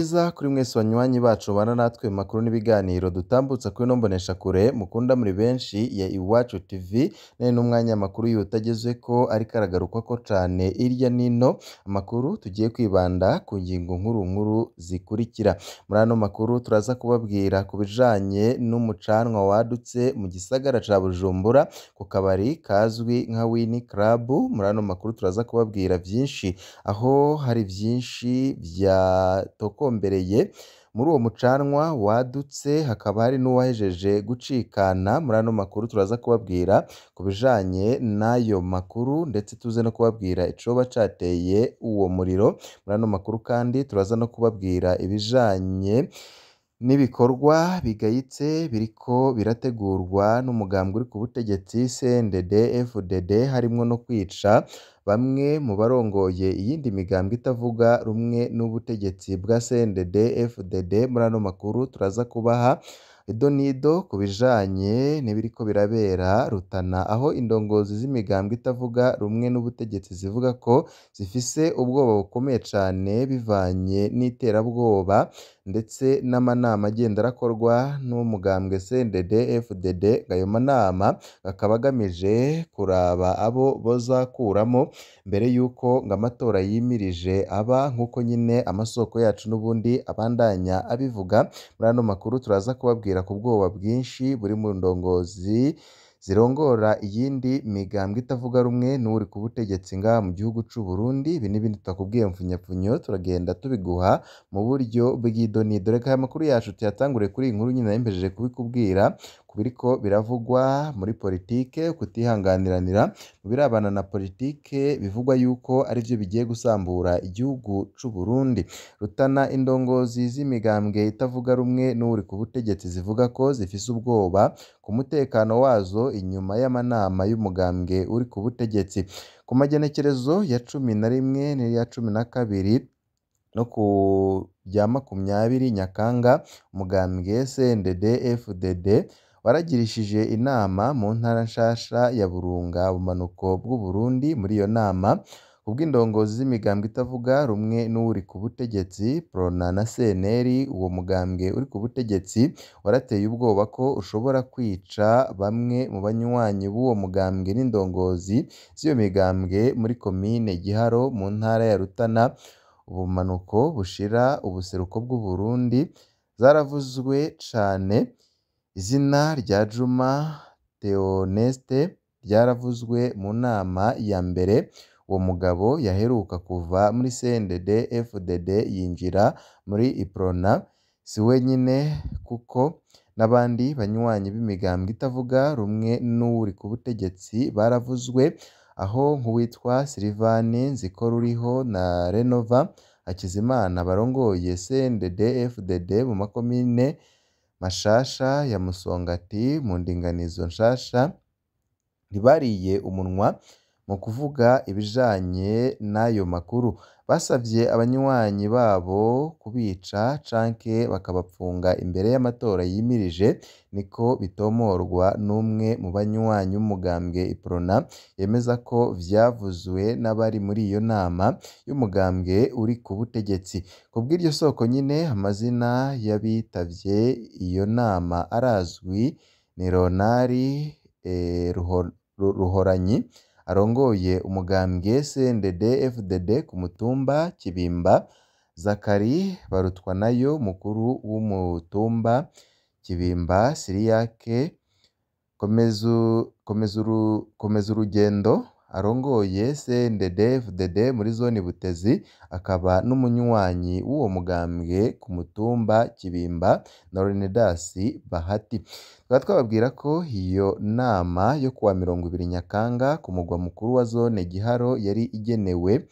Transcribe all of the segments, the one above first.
ryiza kuri mwese banywanyi bacu mubana natwe mu makuru n'ibiganiro dutambutsa kuri ino mboneshakure mukunda muri benshi ya Iwacu TV none n'umwanya amakuru y'utagezeko ariko aragarukwako cane hirya n'ino amakuru tugiye kwibanda ku ngingo nkuru nkuru zikurikira. Muri ano makuru turaza kubabwira ku bijanye n'umucanwa wadutse mu gisagara ca Bujumbura ku kabari kazwi nka Win Club muri ano makuru turaza kubabwira vyinshi aho hari vyinshi vyatokombereye muri uwo mucanwa wadutse hakaba hari n'uwahejeje gucikana. Muri ano makuru turaza kubabwira ku bijanye n'ayo makuru ndetse tuze no kubabwira icoba cateye uwo muriro. Muri ano makuru kandi turaza no kubabwira ibijanye n'ibikorwa bigayitse biriko birategurwa n'umugambwe uri ku butegetsi CNDD FDD harimwo no kwica. Bamwe mu barongoye iyindi migambwe itavuga rumwe n'ubutegetsi bwa CNDD FDD muri ano makuru turaza kubaha. Ido n'ido ku bijanye n'ibiriko birabera Rutana aho indongozi z'imigambwe itavuga rumwe n'ubutegetsi zivuga ko zifise ubwoba bukomeye cane bivanye n'iterabwoba ndetse n'amanama agenda arakorwa n'umugambwe CNDD FDD ayo manama akaba agamije kuraba abo bozakuramo mbere yuko ngo amatora yimirije aba nk'uko nyine amasoko yacu n'ubundi abandanya abivuga. Muri ano makuru turaza kubabwira ku bwoba bwinshi buri mu ndongozi zirongora iyindi migambwe itavuga rumwe n'uri ku butegetsi ngaha mu gihugu c'u Burundi. Ibi n'ibindi tutakubwiye mfunyapfunyo turagenda tubiguha mu buryo bw'idonido reka aya makuru yacu tuyatangure kuri iyi nkuru nyine nari mpejeje kubikubwira. Ku biriko biravugwa muri politike kutihanganiranira mu birabana na politike bivugwa yuko arivyo bigiye gusambura igihugu c'u Burundi Rutana indongozi z'imigambwe itavuga rumwe n'uri ku butegetsi zivuga ko zifise ubwoba ku mutekano wazo inyuma y'amanama y'umugambwe uri ku butegetsi. Ku magenekerezo ya cumi na rimwe n'iya cumi na kabiri no ku rya makumyabiri Nyakanga umugambwe CNDD FDD waragirishije inama mu ntara nshasha ya Burunga bumanuko bw'u Burundi muri iyo nama kubw'indongozi z'imigambwe itavuga rumwe n'uri ku butegetsi Prona na CNL uwo mugambwe uri ku butegetsi warateye ubwoba ko ushobora kwica bamwe mu banywanyi b'uwo mugambwe n'indongozi z'iyo migambwe muri komine Giharo mu ntara ya Rutana. Ubumanuko bushira ubuseruko bw'u Burundi zaravuzwe cane. Izina rya Juma Theoneste ryaravuzwe mu nama ya mbere. Uwo mugabo yaheruka kuva muri CNDD FDD yinjira muri Iprona. Si wenyine kuko n'abandi banywanyi b'imigambwe itavuga rumwe n'uri ku butegetsi baravuzwe. Aho nk'uwitwa Silvani Nzikoruriho na Renova Hakizimana barongoye CNDD FDD mu makomine mashasha ya Musongati mu ndinganizo nshasha ntibariye umunwa mu kuvuga ibijanye n'ayo makuru. Basavye abanywanyi babo kubica canke bakabapfunga imbere y'amatora yimirije niko bitomorwa n'umwe mu banywanyi b'umugambwe Iprona yemeza ko vyavuzwe n'abari muri iyo nama y'umugambwe uri ku butegetsi. Kubw'iryo soko nyine amazina y'abitavye iyo nama arazwi ni Ronari Ruhoranyi arongoye umugambwe CNDD FDD ku mutumba Kibimba Zakari Barutwanayo mukuru w'umutumba Kibimba Siriyake Komezurugendo arongoye CNDD FDD muri zone Butezi akaba n'umunywanyi w'uwo mugambwe ku mutumba Kibimba na Leonidas Bahati. Tukaba twababwira ko iyo nama yo kuwa mirongo ibiri Nyakanga ku mugwa mukuru wa zone Giharo yari igenewe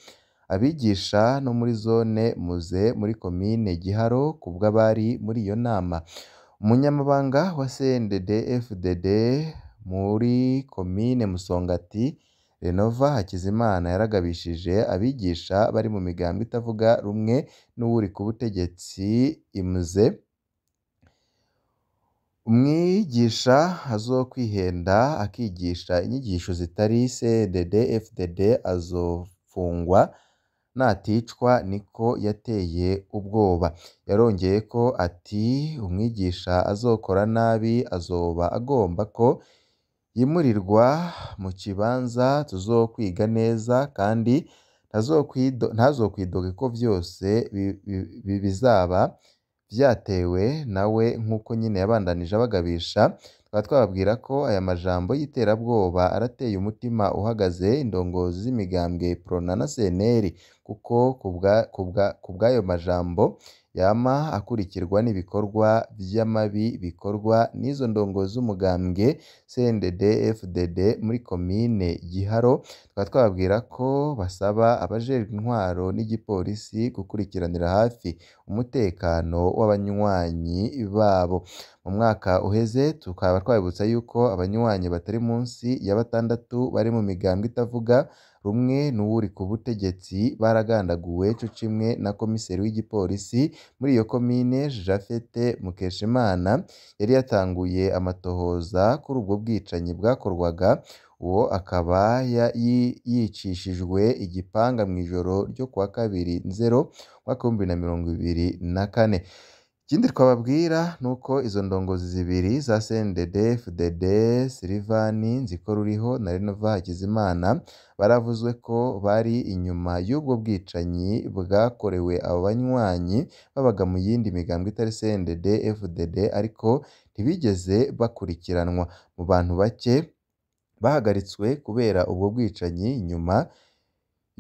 abigisha no muri zone Muze muri komine Giharo kubw'abari muri iyo nama. Umunyamabanga wa CNDD FDD muri komine Musongati Renova Hakizimana yaragabishije abigisha bari mu migambwe itavuga rumwe n'uwuri ku butegetsi imuze. Umwigisha azokwihenda akigisha inyigisho zitari CNDD FDD azofungwa naticwa niko yateye ubwoba. Yarongeyeko ati umwigisha azokora nabi azoba agomba ko yimurirwa mu kibanza tuzokwiga neza kandi ntazokwidoge ko vyose bizaba vyatewe nawe nk'uko nyene yabandanije abagabisha. Tukaba twababwira ko aya majambo y'iterabwoba arateye umutima uhagaze indongozi z'imigambwe Prona na CNL kuko kubw'ayo majambo yama akurikirwa n'ibikorwa vy'amabi bikorwa n'izo ndongozi z'umugambwe CNDD FDD muri komine Giharo. Tukaba twababwira ko basaba abajejwe intwaro n'igipolisi gukurikiranira hafi umutekano w'abanywanyi babo. Mu mwaka uheze tukaba twabibutsa yuko abanywanyi batari munsi ya batandatu bari mu migambwe itavuga rumwe n'uwuri ku butegetsi baragandaguwe co kimwe na komiseri w'igipolisi muri iyo komine Japhet Mukeshimana yari yatanguye amatohoza kuri ubwo bwicanyi bwakorwaga. Uwo akaba yicishijwe igipanga mw'ijoro ryo kuwa kabiri Nzero umwaka w'ibihumbi bibiri na kane. Ikindi twababwira nuko izo ndongozi zibiri za CNDD FDD Silivani Nzikoruriho na Renova Hakizimana baravuzwe ko bari inyuma y'ubwo bwicanyi bwakorewe abo banywanyi babaga mu yindi migambwe itari CNDD FDD ariko ntibigeze bakurikiranwa. Mu bantu bake bahagaritswe kubera ubwo bwicanyi nyuma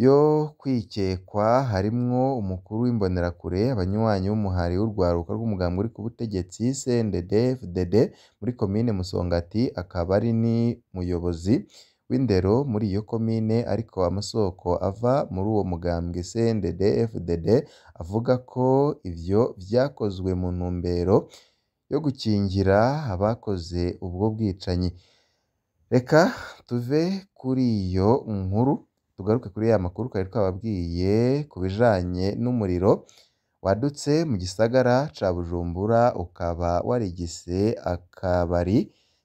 yo kwikekwa harimwo umukuru w'imbonerakure abanywanyi b'umuhari w'urwaruka rw'umugambwe uri ku butegetsi CNDD FDD muri komine Musongati akaba ari n'umuyobozi w'indero muri iyo komine ariko amasoko ava muri uwo mugambwe CNDD FDD avuga ko ivyo vyakozwe mu ntumbero yo gukingira abakoze ubwo bwicanyi. Reka tuve kuri iyo nkuru. Tugaruke kuri ya makuru twari twababwiye ku bijanye n'umuriro wadutse mu gisagara ca Bujumbura ukaba warigise akabari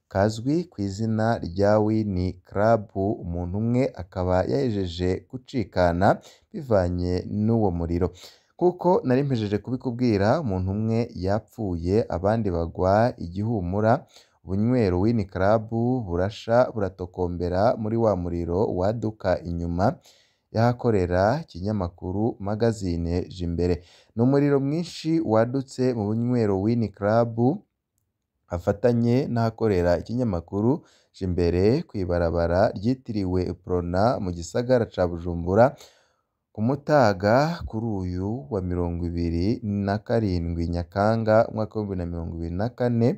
kazwi kw'izina rya Wini Club. Umuntu umwe akaba yahejeje gucikana bivanye n'uwo muriro. Kuko nari mpejeje kubikubwira umuntu umwe yapfuye abandi bagwa igihumura ubunywero Wini Club burasha buratokombera muri wa muriro waduka inyuma y'ahakorera ikinyamakuru Magazine Jimbere. Ni umuriro mwinshi wadutse mu bunywero Wini Club hafatanye n'ahakorera ikinyamakuru Jimbere kw'ibarabara ryitiriwe Prona mu gisagara ca Bujumbura ku mutaga kuri uyu wa mirongo ibiri na karindwi Nyakanga umwaka w'ibihumbi na mirongo ibiri na kane.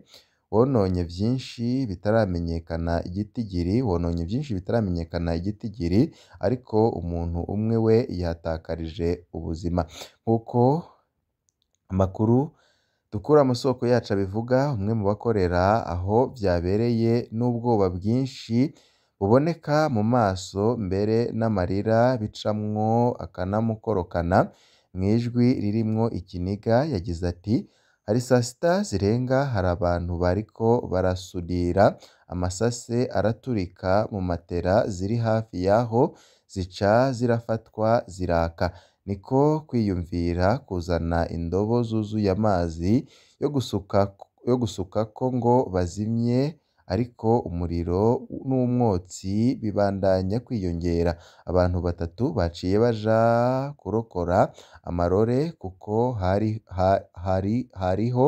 Wononye vyinshi bitaramenyekana igitigiri wononye vyinshi bitaramenyekana igitigiri ariko umuntu umwe we yahatakarije ubuzima. Nk'uko amakuru dukura amasoko yacu abivuga umwe mu bakorera aho vyabereye n'ubwoba bwinshi buboneka mu maso mbere n'amarira bicamwo akanamukorokana mw'ijwi ririmwo ikiniga yagize ati hari saa sita zirenga hari abantu bariko barasudira amasase araturika mu matera ziri hafi y'aho zica zirafatwa ziraka. Niko kwiyumvira kuzana indobo zuzuye amazi yo gusuka gusukako ngo bazimye ariko umuriro n'umwotsi bibandanya kwiyongera. Abantu batatu baciye baja kurokora amarore kuko hari hari hariho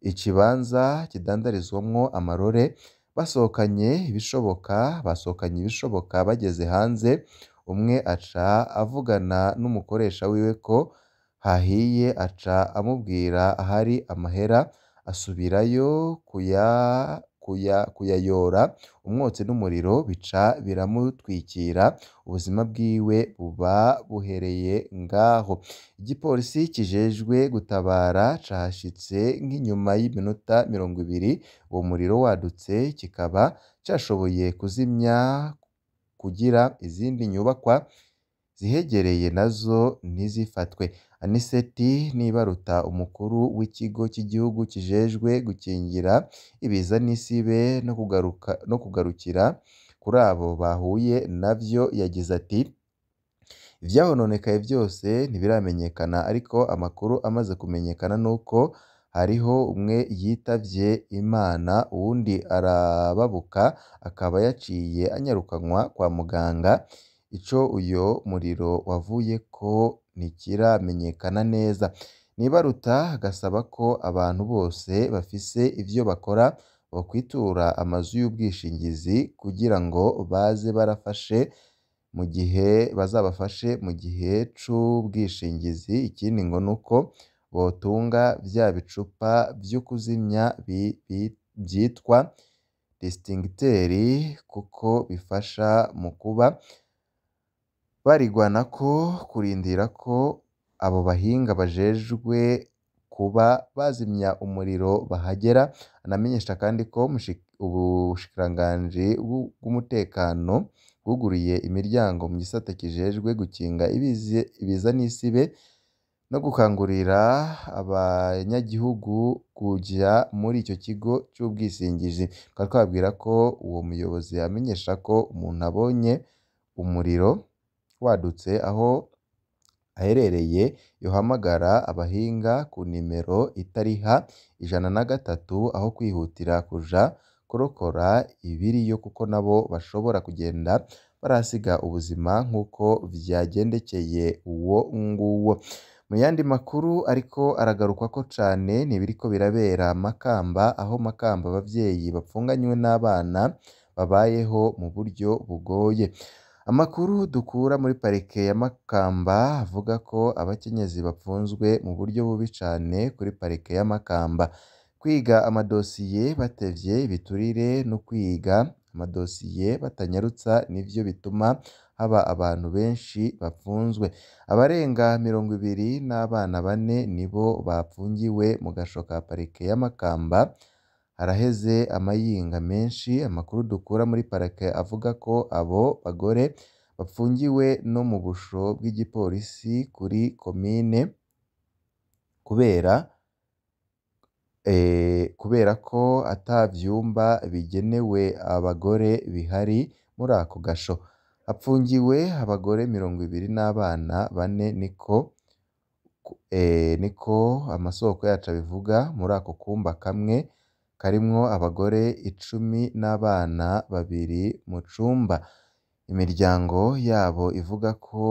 ikibanza kidandarizwamwo amarore. Basohokanye ibishoboka basohokanye ibishoboka bageze hanze umwe aca avugana n'umukoresha wiwe ko hahiye aca amubwira ahari amahera asubirayo kuya kuya kuyayora umwotsi n'umuriro bica biramutwikira ubuzima bwiwe buba buhereye ngaho. Igipolisi kijejwe gutabara cahashitse nk'inyuma y'iminota mirongo ibiri uwo muriro wadutse kikaba cashoboye kuzimya kugira izindi nyubakwa zihegereye na zo ntizifatwe. Anicet Nibaruta umukuru w'ikigo cy'igihugu kijejwe gukingira ibiza n'isibe no kugarukira kuri abo bahuye navyo yagize ati ivyahononekaye vyose ntibiramenyekana ariko amakuru amaze kumenyekana nuko hariho umwe yitavye Imana uwundi arababuka akaba yaciye anyarukanwa kwa muganga ico uyo muriro wavuyeko ntikiramenyekana neza. Nibaruta agasaba ko abantu bose bafise ivyo bakora bokwitura amazu y'ubwishingizi kugira ngo baze barafashe mu gihe bazabafashe mu gihe c'ubwishingizi. Ikindi ngo nuko botunga vya bicupa vyo kuzimya vyitwa distingiteur kuko bifasha mu kuba barigwanako kurindira ko abo bahinga bajejwe kuba bazimya umuriro bahagera anamenyesha kandi ko ubushikiranganji bw'umutekano bwuguriye imiryango mu gisata kijejwe gukinga ibiza n'isibe no gukangurira abanyagihugu kuja muri ico kigo c'ubwishingizi tukaba twababwira ko uwo muyobozi amenyesha ko umuntu abonye umuriro wadutse aho aherereye yohamagara abahinga ku nimero itariha ijana na gatatu aho kwihutira kuja kurokora ibiriyo kuko nabo bashobora kugenda barahasiga ubuzima nk'uko vyagendekeye uwo nguwo. Mu yandi makuru ariko aragarukwako cane n'ibiriko birabera Makamba aho Makamba abavyeyi bapfunganywe n'abana babayeho mu buryo bugoye. Amakuru dukura muri parike ya Makamba avuga ko abakenyezi bapfunzwe mu buryo bubi cane kuri parike ya Makamba. Kwiga amadosiye batevye ibiturire no kwiga amadosiye batanyarutsa nivyo bituma haba abantu benshi bapfunzwe abarenga mirongo ibiri n'abana bane nibo bapfungiwe mu gasho ka parike ya Makamba haraheze amayinga menshi amakuru dukura muri parike avuga ko abo bagore bapfungiwe no mu busho bw'igipolisi kuri komine kubera kubera ko ata vyumba bigenewe abagore bihari muri ako gasho. Hapfungiwe abagore mirongo ibiri n'abana bane niko niko amasoko yacu abivuga muri ako kumba kamwe. Karimwo abagore icumi n'abana babiri mu cumba. Imiryango yabo ivuga ko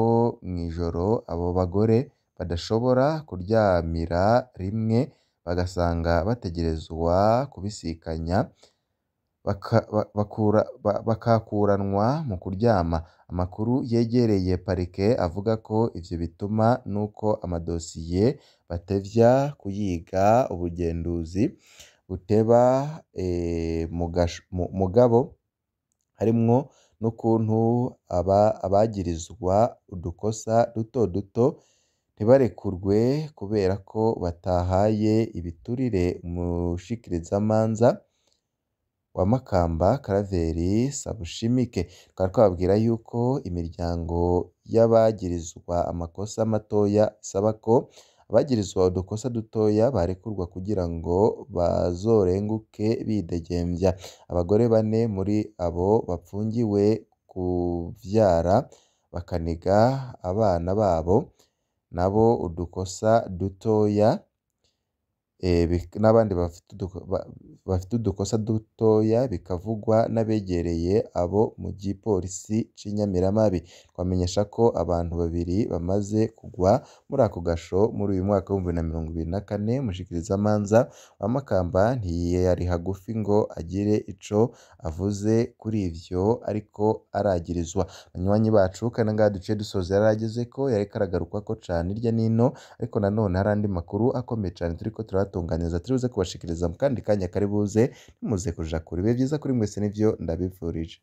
mw'ijoro abo bagore badashobora kuryamira rimwe bagasanga bategerezwa kubisikanya bakakuranwa mu kuryama. Amakuru yegereye parike avuga ko ivyo bituma nuko amadosiye batevya kuyiga ubugenduzi. Buteba mugabo harimwo n'ukuntu abagirizwa udukosa duto duto ntibarekurwe kubera ko batahaye ibiturire umushikirizamanza wa Makamba Karaveri Sabushimike. Tukaba twababwira yuko imiryango y'abagirizwa amakosa matoya isaba ko abagirizwa udukosa dutoya barekurwa kugira ngo bazorenguke bidegembya. Abagore bane muri abo bapfungiwe kuvyara bakaniga abana babo nabo udukosa dutoya n'abandi bafite udukosa dutoya bikavugwa n'abegereye abo mu gipolisi c'i Nyamiramabi twamenyesha ko abantu babiri bamaze kugwa muri ako gasho muri uyu mwaka w'ibihumbi na mirongo ibiri na kane umushikirizamanza wa Makamba ntiyari hagufi ngo agire ico avuze kuri ivyo ariko aragirizwa. Banywanyi bacu kandi ngaha duciye dusoza yaragezeko yariko aragarukwako cane hirya n'ino ariko nanone hari andi makuru akomeye cane turiko turabatunganiriza turibuze kubashikiriza mu kandi kanya kari buze ntimuze kuja kure ibihe vyiza kuri mwese nivyo ndabifurije